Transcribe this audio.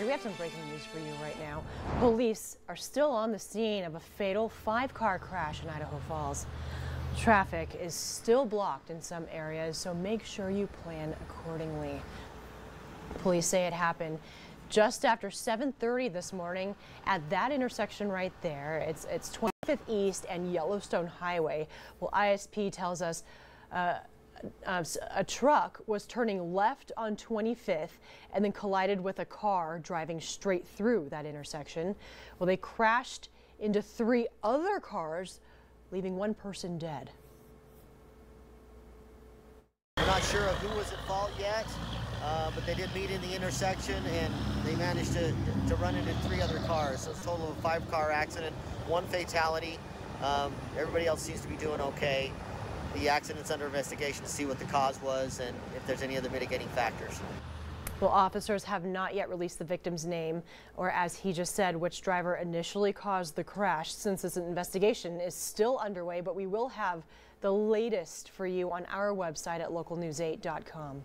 We have some breaking news for you right now. Police are still on the scene of a fatal five-car crash in Idaho Falls. Traffic is still blocked in some areas, so make sure you plan accordingly. Police say it happened just after 7:30 this morning at that intersection right there. It's it's 25th East and Yellowstone Highway. Well, ISP tells us. Uh, uh, a truck was turning left on 25th and then collided with a car driving straight through that intersection. Well, they crashed into three other cars, leaving one person dead. We're not sure of who was at fault yet, uh, but they did meet in the intersection and they managed to, to run into three other cars. So it's a total of a five car accident, one fatality. Um, everybody else seems to be doing okay. The accident's under investigation to see what the cause was and if there's any other mitigating factors. Well, officers have not yet released the victim's name, or as he just said, which driver initially caused the crash, since this investigation is still underway. But we will have the latest for you on our website at localnews8.com.